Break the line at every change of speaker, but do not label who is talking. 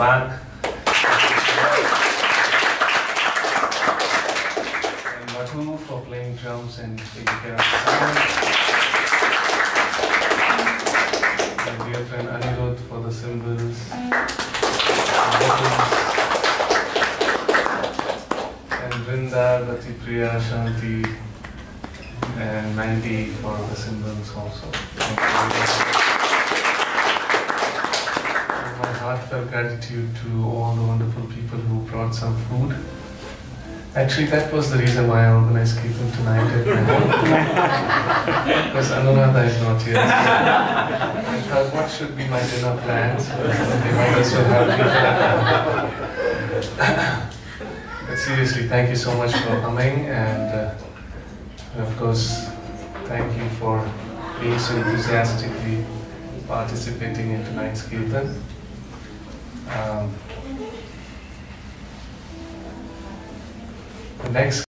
friend And Madhu for playing drums and taking care of the sound. My dear friend Anirudh for the cymbals. And Vrinda, Ratipriya, Shanti, and Mandy for the cymbals also. Thank you very much. And My heartfelt gratitude to all the wonderful people who brought some food. Actually, that was the reason why I organized Kirtan tonight at my home. because Anuradha is not here. I thought, what should be my dinner plans? They might as well have Kirtan. But seriously, thank you so much for coming and uh, and of course, thank you for being so enthusiastically participating in tonight's Kirtan. Um, the next